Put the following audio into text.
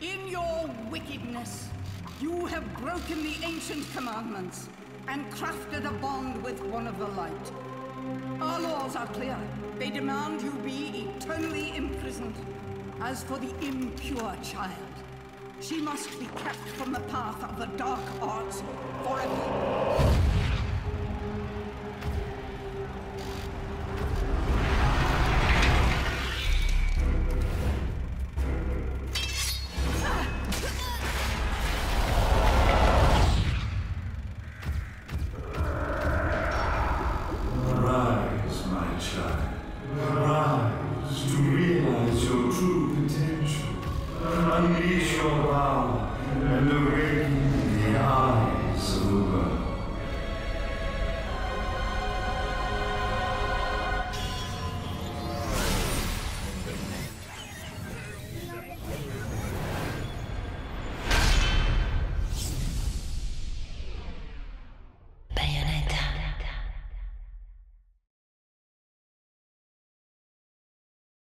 In your wickedness, you have broken the ancient commandments and crafted a bond with one of the light. Our laws are clear. They demand you be eternally imprisoned. As for the impure child, she must be kept from the path of the dark arts forever. unleash your power. and the